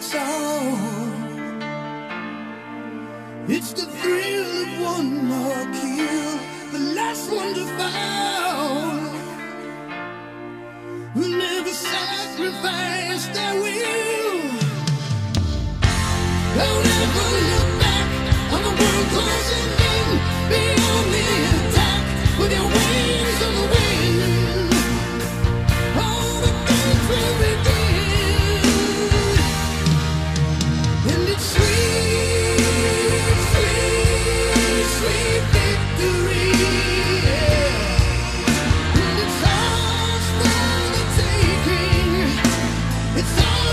its own. It's the thrill of one more kill, the last one to fall. Who never sacrificed their will. Don't ever look back on the world closing in. Be only attack with your.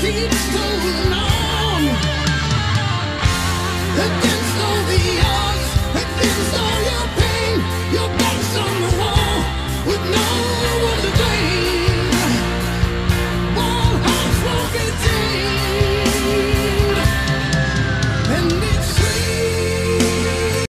keep going.